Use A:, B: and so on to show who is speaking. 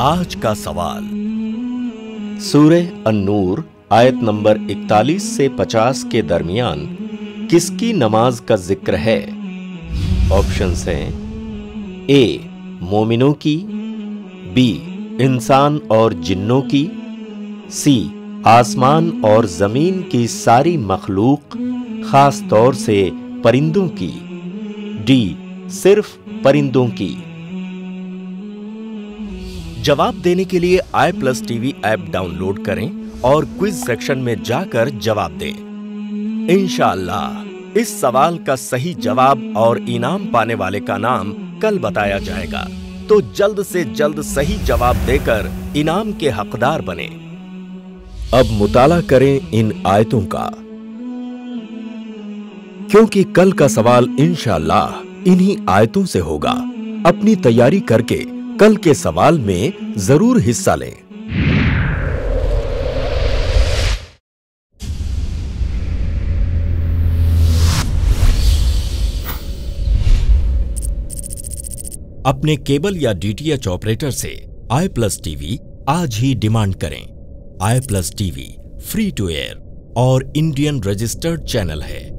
A: आज का सवाल। सूर्य अन्नूर, आयत नंबर 41 से 50 के दरमियान किसकी नमाज़ का ज़िक्र है? ऑप्शन हैं, ए, मोमिनों की, बी, इंसान और जिन्नों की, सी, आसमान और ज़मीन की सारी मखलूक, खास तौर से परिंदों की, डी, सिर्फ़ परिंदों की। जवाब देने के लिए I plus TV app download करें और क्विज सेक्शन में जाकर जवाब दें। इंशाला इस सवाल का सही जवाब और इनाम पाने वाले का नाम कल बताया जाएगा। तो जल्द से जल्द सही जवाब देकर इनाम के हकदार बने। अब मुताला करें इन आयतों का। क्योंकि कल का सवाल इंशाला इन्हीं आयतों से होगा। अपनी तैयारी करके कल के सवाल में ज़रूर हिस्सा लें। अपने केबल या डीटीएच ऑपरेटर से आई प्लस टीवी आज ही डिमांड करें। I plus TV free to air और इंडियन रजिस्टर्ड चैनल है।